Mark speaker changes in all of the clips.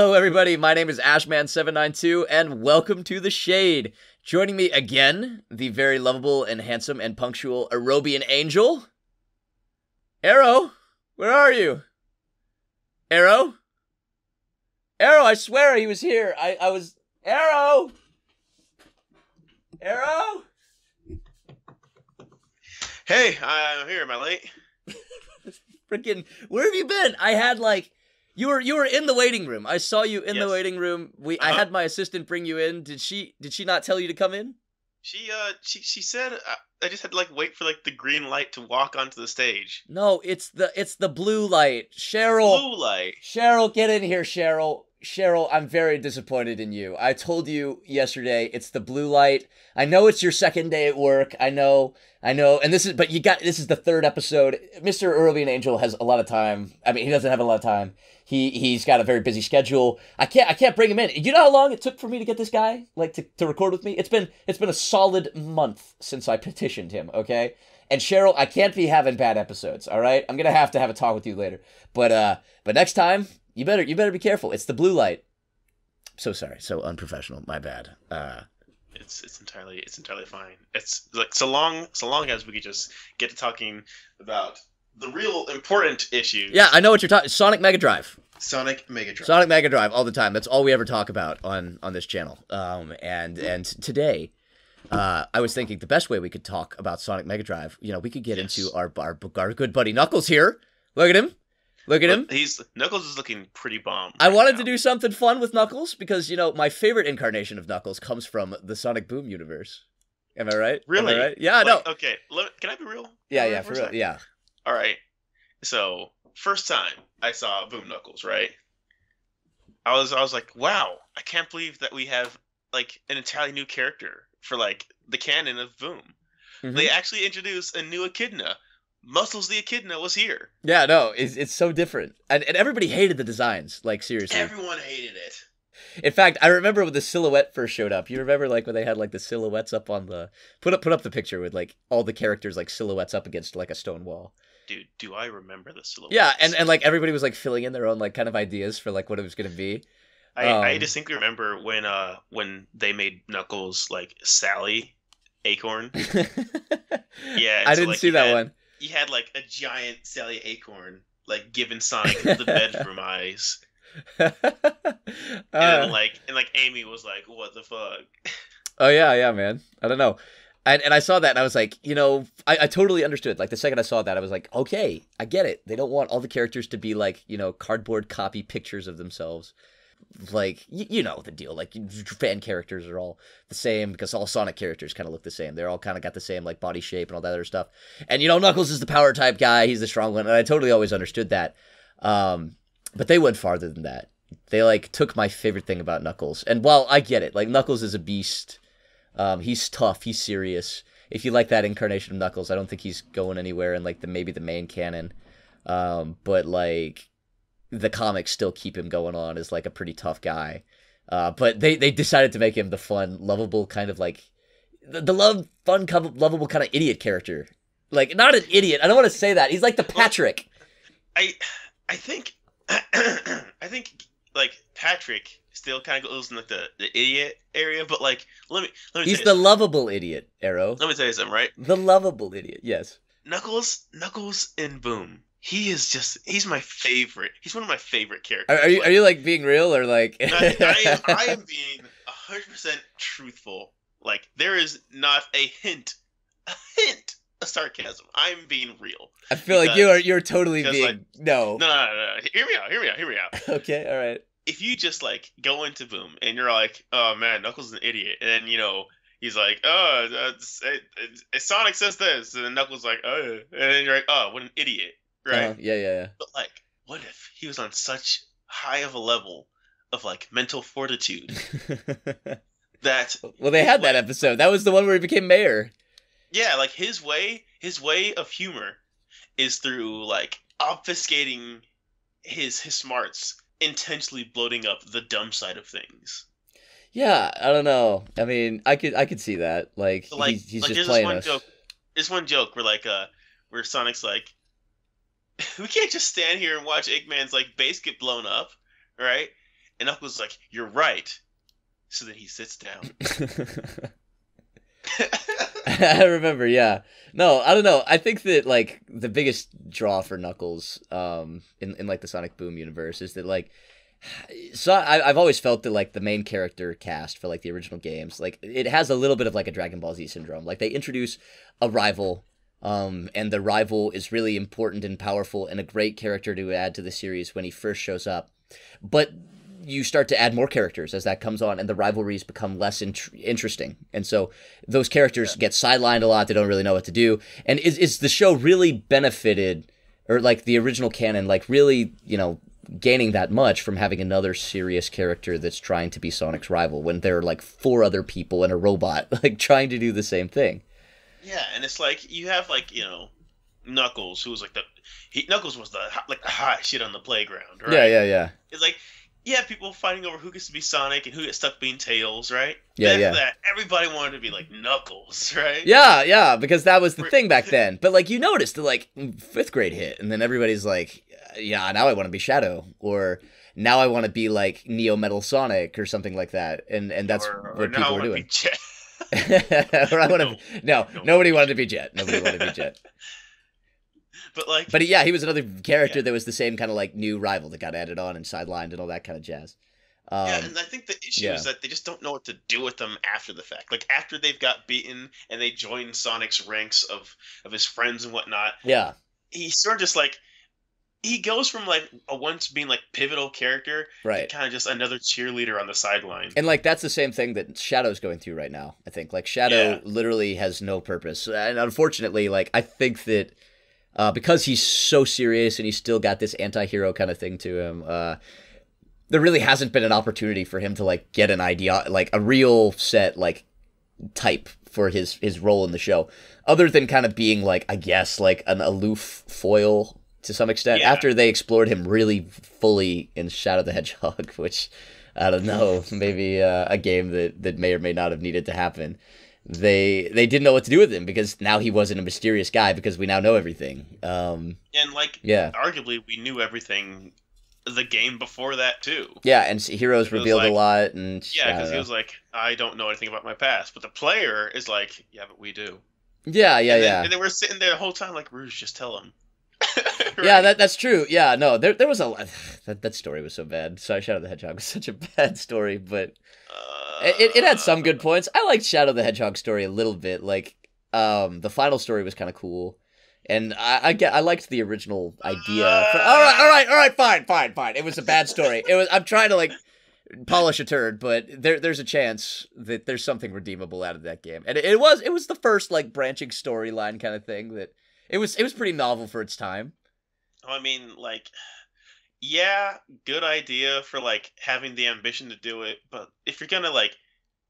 Speaker 1: Hello, everybody. My name is Ashman792, and welcome to The Shade. Joining me again, the very lovable and handsome and punctual Aerobian Angel. Aero, where are you? Aero? Aero, I swear he was here. I, I was. Aero! Aero?
Speaker 2: Hey, I'm here. Am I late?
Speaker 1: Freaking, where have you been? I had like. You were you were in the waiting room. I saw you in the waiting room. We I
Speaker 2: Uh-huh.
Speaker 1: had my assistant bring you in. Did she did she not tell you to come in?
Speaker 2: She uh, she she said uh, I just had to like wait for like the green light to walk onto the stage.
Speaker 1: No, it's the it's the blue light. Sheryl,
Speaker 2: Blue light.
Speaker 1: Sheryl, get in here, Sheryl. Sheryl, I'm very disappointed in you. I told you yesterday it's the blue light. I know it's your second day at work. I know, I know, and this is but you got this is the third episode. Mr. And Angel has a lot of time. I mean, he doesn't have a lot of time. He he's got a very busy schedule. I can't I can't bring him in. You know how long it took for me to get this guy like to, to record with me? It's been it's been a solid month since I petitioned him, okay? And Sheryl, I can't be having bad episodes, all right? I'm gonna have to have a talk with you later. But uh but next time, you better you better be careful. It's the blue light. So sorry, so unprofessional. My bad. Uh
Speaker 2: It's it's entirely it's entirely fine. It's like so long so long as we could just get to talking about the real important issues.
Speaker 1: yeah, I know what you're talking. Sonic Mega Drive.
Speaker 2: Sonic Mega Drive.
Speaker 1: Sonic Mega Drive all the time. That's all we ever talk about on on this channel. Um, and and today, uh, I was thinking the best way we could talk about Sonic Mega Drive. You know, we could get
Speaker 2: Yes.
Speaker 1: into our, our our good buddy Knuckles here. Look at him. Look at him.
Speaker 2: He's Knuckles is looking pretty bomb.
Speaker 1: I
Speaker 2: right
Speaker 1: wanted
Speaker 2: now.
Speaker 1: to do something fun with Knuckles because you know my favorite incarnation of Knuckles comes from the Sonic Boom universe. Am I right? Am I
Speaker 2: Really?
Speaker 1: right? Yeah.
Speaker 2: Like,
Speaker 1: no.
Speaker 2: Okay. Let, can I be real?
Speaker 1: Yeah. Yeah. For real. Yeah.
Speaker 2: All right. So first time I saw Boom Knuckles, right? I was I was like, wow, I can't believe that we have like an entirely new character for like the canon of Boom.
Speaker 1: Mhm.
Speaker 2: They actually introduced a new Echidna. Muscles the Echidna was here.
Speaker 1: Yeah. No. It's it's so different, and and everybody hated the designs. Like seriously.
Speaker 2: Everyone hated it.
Speaker 1: In fact, I remember when the silhouette first showed up. You remember like when they had like the silhouettes up on the put up put up the picture with like all the characters like silhouettes up against like a stone wall.
Speaker 2: Dude, do I remember the silhouette?
Speaker 1: Yeah, and and like everybody was like filling in their own like kind of ideas for like what it was gonna be.
Speaker 2: I, I
Speaker 1: um,
Speaker 2: distinctly remember when uh when they made Knuckles like Sally Acorn. Yeah,
Speaker 1: I didn't
Speaker 2: like,
Speaker 1: see that
Speaker 2: had-
Speaker 1: one.
Speaker 2: He had like a giant Sally Acorn, like giving Sonic the bedroom eyes, and
Speaker 1: Uh,
Speaker 2: like and like Amy was like, "What the fuck?"
Speaker 1: oh yeah, yeah, man. I don't know. And, and I saw that and I was like, you know, I, I totally understood. Like the second I saw that, I was like, okay, I get it. They don't want all the characters to be like, you know, cardboard copy pictures of themselves. Like, y- you know the deal. Like, fan characters are all the same because all Sonic characters kind of look the same. They're all kind of got the same, like, body shape and all that other stuff. And, you know, Knuckles is the power type guy. He's the strong one. And I totally always understood that. Um, but they went farther than that. They, like, took my favorite thing about Knuckles. And while I get it, like, Knuckles is a beast. Um, he's tough. He's serious. If you like that incarnation of Knuckles, I don't think he's going anywhere in like the maybe the main canon. Um, but like the comics still keep him going on as like a pretty tough guy. Uh, but they they decided to make him the fun, lovable kind of like the, the love, fun, lovable kind of idiot character. Like not an idiot. I don't want to say that. He's like the Patrick.
Speaker 2: I I think I think like Patrick still kind of goes in like the, the idiot area, but like let me let me
Speaker 1: He's the lovable idiot. Aero.
Speaker 2: let me tell you something, right?
Speaker 1: The lovable idiot. Yes.
Speaker 2: Knuckles Knuckles and Boom. He is just he's my favorite. He's one of my favorite characters.
Speaker 1: Are, are you
Speaker 2: Like,
Speaker 1: are you like being real or like?
Speaker 2: I, I, am, I am being hundred percent truthful. Like there is not a hint, a hint of sarcasm. I'm being real.
Speaker 1: I feel like you are you're totally being
Speaker 2: like-
Speaker 1: no.
Speaker 2: No, no, no, no. Hear me out. Hear me out. Hear me out.
Speaker 1: Okay, all right.
Speaker 2: If you just like go into Boom and you're like, "Oh man, Knuckles is an idiot," and then you know he's like, "Oh, uh, Sonic says this," and then Knuckles like, "Oh," and then you're like, "Oh, what an idiot!" Right?
Speaker 1: Uh, yeah, yeah,
Speaker 2: But like, what if he was on such high of a level of like mental fortitude that
Speaker 1: well, they had that episode. That was the one where he became mayor.
Speaker 2: yeah, like his way, his way of humor is through like obfuscating his his smarts, intentionally bloating up the dumb side of things.
Speaker 1: Yeah, I don't know. I mean, I could I could see that. Like,
Speaker 2: So, like,
Speaker 1: he's, he's
Speaker 2: like
Speaker 1: just playing
Speaker 2: this one
Speaker 1: us.
Speaker 2: joke. There's one joke where like uh where Sonic's like, we can't just stand here and watch Eggman's like base get blown up, right? And Knuckles is like, "You're right." So then he sits down.
Speaker 1: I remember, yeah. No, I don't know. I think that like the biggest draw for Knuckles, um, in in like the Sonic Boom universe is that like, so I, I've always felt that like the main character cast for like the original games, like it has a little bit of like a Dragon Ball Z syndrome. Like they introduce a rival, um, and the rival is really important and powerful and a great character to add to the series when he first shows up, but you start to add more characters as that comes on, and the rivalries become less int- interesting. And so those characters
Speaker 2: Yeah.
Speaker 1: get sidelined a lot. They don't really know what to do. And is is the show really benefited, or like the original canon, like really, you know, gaining that much from having another serious character that's trying to be Sonic's rival when there are like four other people and a robot like trying to do the same thing?
Speaker 2: Yeah, and it's like you have like you know, Knuckles, who was like the he, Knuckles was the hot- like the hot shit on the playground, right?
Speaker 1: Yeah, yeah, yeah.
Speaker 2: It's like yeah, people fighting over who gets to be Sonic and who gets stuck being Tails, right?
Speaker 1: Yeah, yeah.
Speaker 2: That, everybody wanted to be like Knuckles, right?
Speaker 1: Yeah, yeah, because that was the thing back then. But like you noticed, the like fifth grade hit, and then everybody's like, "Yeah, now I want to be Shadow," or "Now I want to be like Neo Metal Sonic" or something like that. And and that's
Speaker 2: or, or
Speaker 1: what people were doing.
Speaker 2: Be Jet.
Speaker 1: or I want to. No,
Speaker 2: No.
Speaker 1: nobody wanted to be Jet. Nobody wanted to be Jet.
Speaker 2: but like,
Speaker 1: But yeah, he was another character
Speaker 2: Yeah.
Speaker 1: that was the same kind of like new rival that got added on and sidelined and all that kind of jazz. Um,
Speaker 2: yeah, and I think the issue
Speaker 1: yeah.
Speaker 2: is that they just don't know what to do with them after the fact. Like after they've got beaten and they join Sonic's ranks of of his friends and whatnot,
Speaker 1: yeah,
Speaker 2: he's sort of just like he goes from like a once being like pivotal character
Speaker 1: right.
Speaker 2: to kind of just another cheerleader on the sideline.
Speaker 1: And like that's the same thing that Shadow's going through right now. I think like Shadow
Speaker 2: Yeah.
Speaker 1: literally has no purpose, and unfortunately, like I think that uh, because he's so serious and he's still got this anti-hero kind of thing to him, uh, there really hasn't been an opportunity for him to like get an idea, like a real set like type for his his role in the show, other than kind of being like I guess like an aloof foil to some extent.
Speaker 2: Yeah.
Speaker 1: After they explored him really fully in Shadow the Hedgehog, which I don't know, maybe uh, a game that that may or may not have needed to happen. They they didn't know what to do with him because now he wasn't a mysterious guy because we now know everything. Um,
Speaker 2: And like
Speaker 1: yeah,
Speaker 2: arguably we knew everything the game before that too.
Speaker 1: yeah, and heroes revealed a lot, and
Speaker 2: Yeah, because he was like, I don't know anything about my past, but the player is like, yeah, but we do.
Speaker 1: yeah, yeah,
Speaker 2: and then,
Speaker 1: yeah.
Speaker 2: And then we're sitting there the whole time like, Rouge, just tell him.
Speaker 1: Yeah, that that's true. Yeah, no, there there was a lot. That that story was so bad. Sorry, Shadow the Hedgehog was such a bad story, but
Speaker 2: Uh,
Speaker 1: it, it had some good points. I liked Shadow the Hedgehog story a little bit. Like, um, the final story was kind of cool, and I, I get I liked the original idea. For, all right, all right, all right, fine, fine, fine. It was a bad story. It was. I'm trying to like polish a turd, but there there's a chance that there's something redeemable out of that game, and it, it was it was the first like branching storyline kind of thing that it was it was pretty novel for its time.
Speaker 2: I mean, like, yeah, good idea for like having the ambition to do it, but if you're gonna like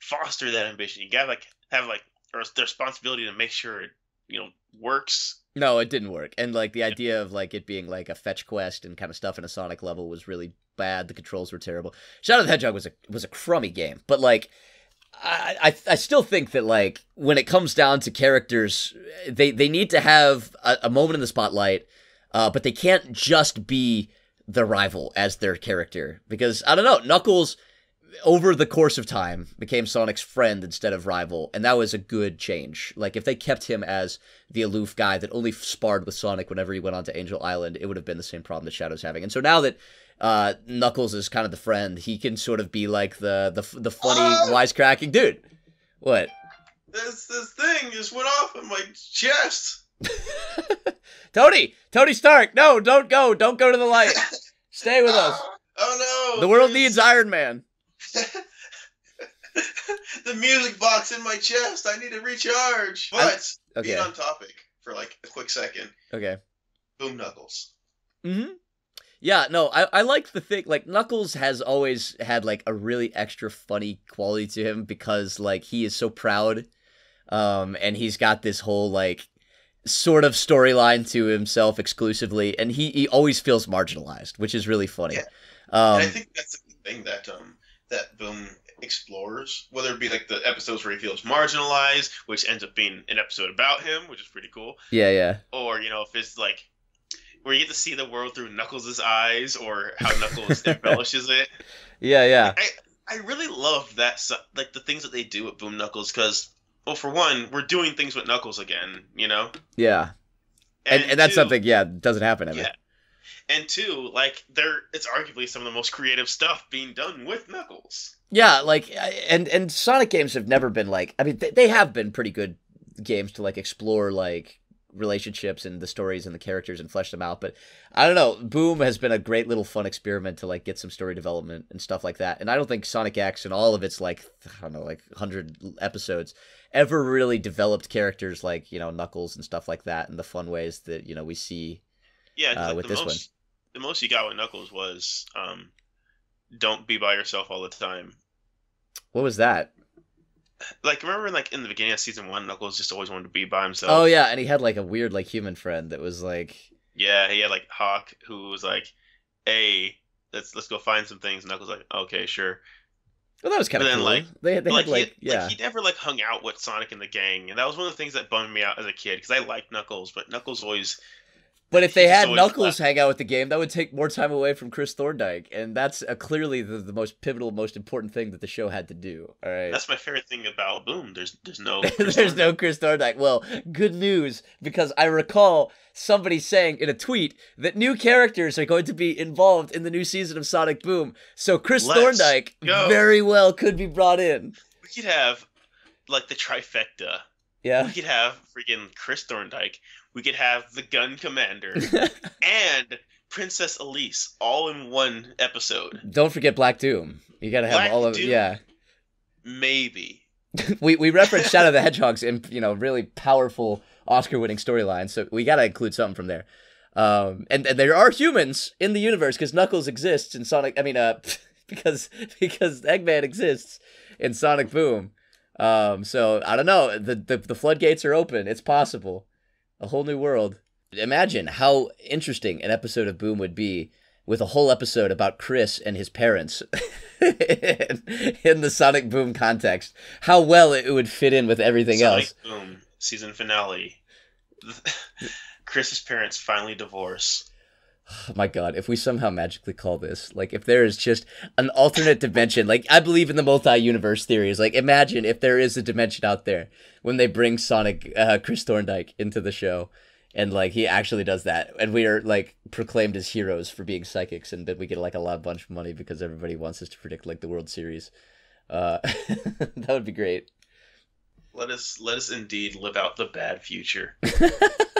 Speaker 2: foster that ambition, you gotta like have like or the responsibility to make sure it you know works.
Speaker 1: No, it didn't work. And like the idea of like it being like a fetch quest and kind of stuff in a Sonic level was really bad. The controls were terrible. Shadow the Hedgehog was a was a crummy game, but like I, I still think that like when it comes down to characters, they they need to have a, a moment in the spotlight, uh, but they can't just be the rival as their character because I don't know Knuckles over the course of time became Sonic's friend instead of rival, and that was a good change. Like if they kept him as the aloof guy that only sparred with Sonic whenever he went onto Angel Island, it would have been the same problem that Shadow's having. And so now that uh, Knuckles is kind of the friend, he can sort of be like the the the funny
Speaker 2: Ah!
Speaker 1: wisecracking dude. What?
Speaker 2: This this thing just went off in my chest.
Speaker 1: Tony, Tony Stark, no, don't go, don't go to the light. Stay with us.
Speaker 2: Oh no!
Speaker 1: The world needs Iron Man.
Speaker 2: the music box in my chest. I need to recharge. But
Speaker 1: Okay,
Speaker 2: being on topic for like a quick second,
Speaker 1: okay.
Speaker 2: Boom Knuckles.
Speaker 1: hmm Yeah, no, I, I like the thing. Like Knuckles has always had like a really extra funny quality to him because like he is so proud, um, and he's got this whole like sort of storyline to himself exclusively, and he he always feels marginalized, which is really funny.
Speaker 2: Yeah.
Speaker 1: Um,
Speaker 2: and I think that's the thing that um that Boom explores, whether it be like the episodes where he feels marginalized, which ends up being an episode about him, which is pretty cool,
Speaker 1: yeah, yeah,
Speaker 2: or you know if it's like where you get to see the world through Knuckles' eyes or how Knuckles embellishes it.
Speaker 1: Yeah, yeah.
Speaker 2: I I really love that like the things that they do with Boom Knuckles because well for one we're doing things with Knuckles again you know
Speaker 1: Yeah. And and, that's
Speaker 2: two-
Speaker 1: something yeah, doesn't happen ever.
Speaker 2: yeah and two like there it's arguably some of the most creative stuff being done with Knuckles
Speaker 1: Yeah, like and and Sonic games have never been like I mean they, they have been pretty good games to like explore like relationships and the stories and the characters and flesh them out, but I don't know, Boom has been a great little fun experiment to like get some story development and stuff like that. And I don't think Sonic X and all of its like I don't know, like 100 episodes ever really developed characters like, you know, Knuckles and stuff like that in the fun ways that, you know, we see
Speaker 2: Yeah,
Speaker 1: Uh,
Speaker 2: like,
Speaker 1: with
Speaker 2: the
Speaker 1: this
Speaker 2: most the most you got with Knuckles was um don't be by yourself all the time
Speaker 1: What was that?
Speaker 2: Like remember like in the beginning of season one Knuckles just always wanted to be by himself
Speaker 1: Oh yeah, and he had like a weird like human friend that was like
Speaker 2: Yeah, he had like Hawk, who was like, "Hey, let's let's go find some things." Knuckles like, "Okay, sure."
Speaker 1: Well, that was kind of
Speaker 2: then,
Speaker 1: cool.
Speaker 2: like-
Speaker 1: they they
Speaker 2: like,
Speaker 1: had like
Speaker 2: he,
Speaker 1: yeah.
Speaker 2: like he never like hung out with Sonic and the gang, and that was one of the things that bummed me out as a kid because I liked Knuckles, but Knuckles always
Speaker 1: But if they had Knuckles hang out with the game, that would take more time away from Chris Thorndike, and that's uh, clearly the, the most pivotal, most important thing that the show had to do. All right.
Speaker 2: that's my favorite thing about Boom. There's there's no
Speaker 1: There's no Chris Thorndike. Well, good news because I recall somebody saying in a tweet that new characters are going to be involved in the new season of Sonic Boom. So Chris
Speaker 2: Let's
Speaker 1: Thorndike
Speaker 2: go.
Speaker 1: very well could be brought in.
Speaker 2: We could have like the trifecta.
Speaker 1: Yeah.
Speaker 2: We could have freaking Chris Thorndike. We could have the Gun Commander and Princess Elise all in one episode.
Speaker 1: Don't forget Black Doom. You got to have
Speaker 2: Black
Speaker 1: all of
Speaker 2: Doom?
Speaker 1: yeah.
Speaker 2: Maybe.
Speaker 1: we we referenced Shadow the Hedgehog's and you know really powerful Oscar-winning storyline, so we got to include something from there. Um, and, and there are humans in the universe because Knuckles exists in Sonic. I mean, uh, because because Eggman exists in Sonic Boom. Um, so I don't know. The, the the floodgates are open. It's possible. A whole new world. Imagine how interesting an episode of Boom would be with a whole episode about Chris and his parents in, in the Sonic Boom context. How well it would fit in with everything else.
Speaker 2: Sonic
Speaker 1: else.
Speaker 2: Boom season finale. Chris's parents finally divorce.
Speaker 1: Oh my god, if we somehow magically call this, like, if there is just an alternate dimension, like, I believe in the multi universe theories. Like, imagine if there is a dimension out there when they bring Sonic, uh, Chris Thorndike into the show, and, like, he actually does that, and we are, like, proclaimed as heroes for being psychics, and then we get, like, a lot bunch of money because everybody wants us to predict, like, the World Series. Uh, that would be great.
Speaker 2: Let us let us indeed live out the bad future.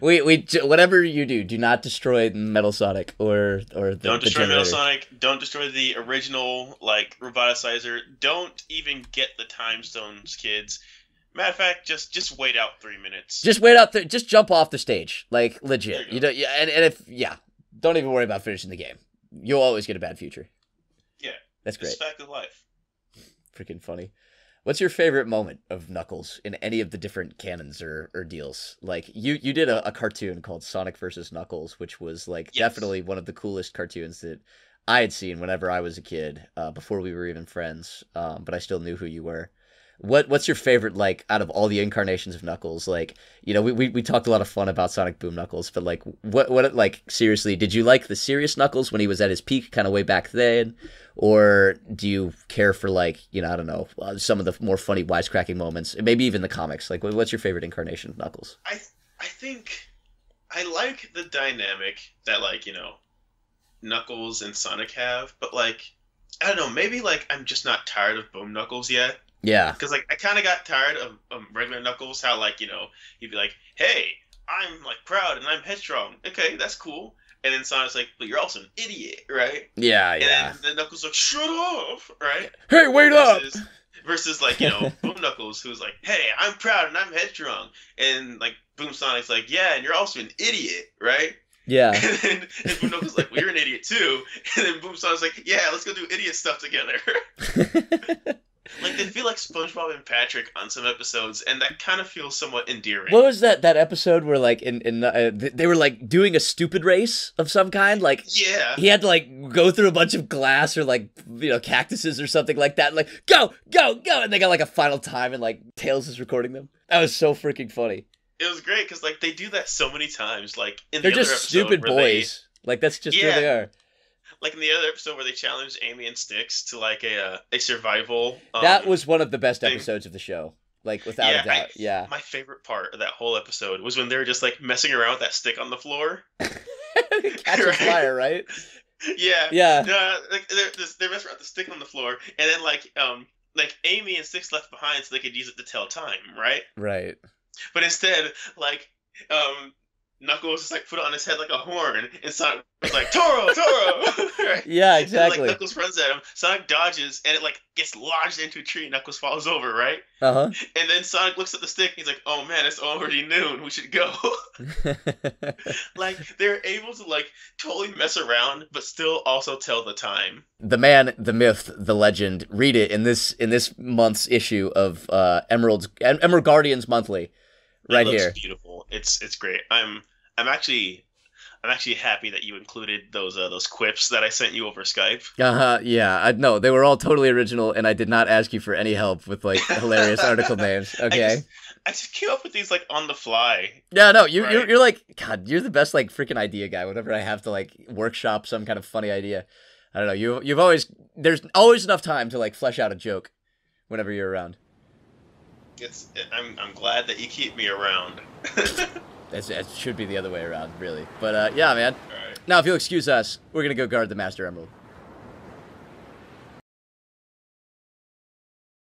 Speaker 1: we we whatever you do, do not destroy Metal Sonic or or the,
Speaker 2: Don't
Speaker 1: the
Speaker 2: destroy Metal. Sonic. Don't destroy the original like Revitalizer. Don't even get the Time Stones, kids. Matter of fact, just just wait out three minutes.
Speaker 1: Just wait out there. Just jump off the stage, like legit.
Speaker 2: you
Speaker 1: You don't. Yeah, and, and if yeah, don't even worry about finishing the game. You'll always get a bad future.
Speaker 2: Yeah.
Speaker 1: that's great.
Speaker 2: It's fact of life.
Speaker 1: Freaking funny. What's your favorite moment of Knuckles in any of the different canons or, or deals? Like you you did a, a cartoon called Sonic versus Knuckles, which was like
Speaker 2: Yes.
Speaker 1: definitely one of the coolest cartoons that I had seen whenever I was a kid, uh, before we were even friends. Um, but I still knew who you were. What what's your favorite like out of all the incarnations of Knuckles? Like you know we, we, we talked a lot of fun about Sonic Boom Knuckles, but like what what like seriously did you like the serious Knuckles when he was at his peak, kind of way back then, or do you care for like you know I don't know uh, some of the more funny wisecracking moments, maybe even the comics? Like what- what's your favorite incarnation of Knuckles?
Speaker 2: I I think I like the dynamic that like you know Knuckles and Sonic have, but like I don't know, maybe like I'm just not tired of Boom Knuckles yet.
Speaker 1: Yeah,
Speaker 2: Because like I kind of got tired of, of regular Knuckles, how like you know he'd be like, "Hey, I'm like proud and I'm headstrong." Okay, that's cool. And then Sonic's like, "But you're also an idiot, right?"
Speaker 1: yeah,
Speaker 2: And
Speaker 1: yeah.
Speaker 2: then, then Knuckles like, "Shut up!" Right?
Speaker 1: Hey, wait up!
Speaker 2: Versus, versus like you know Boom Knuckles, who's like, "Hey, I'm proud and I'm headstrong," and like Boom Sonic's like, "Yeah, and you're also an idiot, right?"
Speaker 1: Yeah,
Speaker 2: And then and Boom Knuckles like, "Well, you're an idiot too," and then Boom Sonic's like, "Yeah, let's go do idiot stuff together." Like they feel like SpongeBob and Patrick on some episodes, and that kind of feels somewhat endearing.
Speaker 1: what was that that episode where like in in uh, they were like doing a stupid race of some kind? Like
Speaker 2: yeah,
Speaker 1: he had to like go through a bunch of glass or like you know cactuses or something like that. Like go go go, and they got like a final time, and like Tails is recording them. That was so freaking funny.
Speaker 2: it was great because like they do that so many times. Like in
Speaker 1: They're
Speaker 2: the
Speaker 1: just stupid
Speaker 2: where they-
Speaker 1: boys. Like that's just
Speaker 2: Yeah.
Speaker 1: who they are.
Speaker 2: Like in the other episode where they challenged Amy and Sticks to like a uh, a survival. Um,
Speaker 1: that was one of the best
Speaker 2: thing.
Speaker 1: episodes of the show. Like without
Speaker 2: Yeah,
Speaker 1: a doubt.
Speaker 2: I-
Speaker 1: yeah.
Speaker 2: my favorite part of that whole episode was when they were just like messing around with that stick on the floor.
Speaker 1: Catch a
Speaker 2: Right.
Speaker 1: flyer, right?
Speaker 2: yeah,
Speaker 1: Yeah.
Speaker 2: No, like they're they're messing around with the stick on the floor, and then like um like Amy and Sticks left behind so they could use it to tell time, right?
Speaker 1: Right.
Speaker 2: But instead, like um. Knuckles just like put it on his head like a horn, and Sonic was like Toro, Toro. right?
Speaker 1: Yeah,
Speaker 2: And,
Speaker 1: exactly.
Speaker 2: like Knuckles runs at him, Sonic dodges, and it like gets lodged into a tree. Knuckles falls over, right?
Speaker 1: Uh huh.
Speaker 2: And then Sonic looks at the stick. He's like, "Oh man, it's already noon. We should go." like they're able to like totally mess around, but still also tell the time.
Speaker 1: the man, the myth, the legend. Read it in this in this month's issue of uh, Emerald's Em- Emerald Guardians Monthly,
Speaker 2: It
Speaker 1: right here.
Speaker 2: beautiful. It's it's great. I'm I'm actually I'm actually happy that you included those uh, those quips that I sent you over Skype.
Speaker 1: Uh huh. Yeah. I no, they were all totally original, and I did not ask you for any help with like hilarious article names.
Speaker 2: I
Speaker 1: Okay.
Speaker 2: just, I just came up with these like on the fly.
Speaker 1: Yeah. No, you you're, you're like God. You're the best like freaking idea guy. Whenever I have to like workshop some kind of funny idea, I don't know. You you've always there's always enough time to like flesh out a joke, whenever you're around.
Speaker 2: It's I'm I'm glad that you keep me around.
Speaker 1: That's, it should be the other way around, really. But uh, yeah, man.
Speaker 2: All right.
Speaker 1: Now, if you'll excuse us, we're gonna go guard the Master Emerald.